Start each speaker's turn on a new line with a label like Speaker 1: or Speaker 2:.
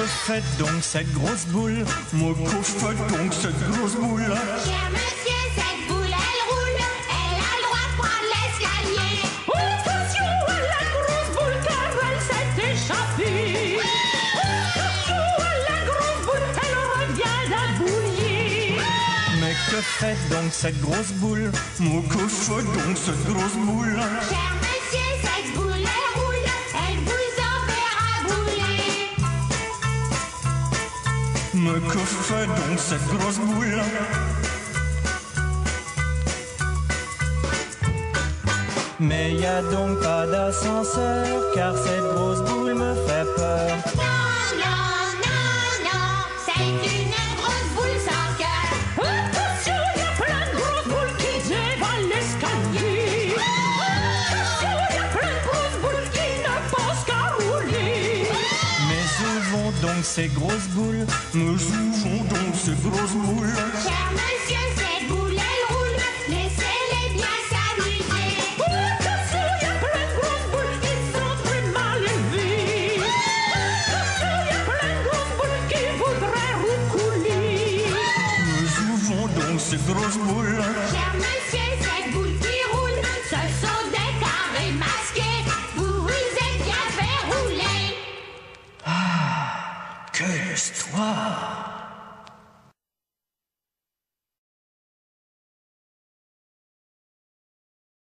Speaker 1: fait donc cette grosse boule?
Speaker 2: Mais que fait donc cette grosse boule?
Speaker 3: Cher monsieur, cette boule, elle roule. Elle a le droit de prendre l'escalier.
Speaker 4: Attention à la grosse boule car elle s'est échappée. Attention à la grosse boule, elle revient d'un boulier.
Speaker 1: Mais que fait donc cette grosse boule?
Speaker 2: Mais que fait donc cette grosse boule?
Speaker 3: Cher
Speaker 2: Mais que fait donc cette grosse boule
Speaker 1: Mais y a donc pas d'ascenseur car cette grosse boule me fait donc ces grosses boules
Speaker 2: où vont donc ces grosses boules
Speaker 3: Cher monsieur, cette boule, elle roule. Laissez-les bien s'amuser.
Speaker 4: Attention, il y a plein de grosses boules qui sont très mal élevées. Attention, il y a plein de grosses boules qui voudraient roucouler.
Speaker 2: Où vont donc ces grosses boules Quelle histoire!